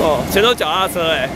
哦全都脚踏车哎。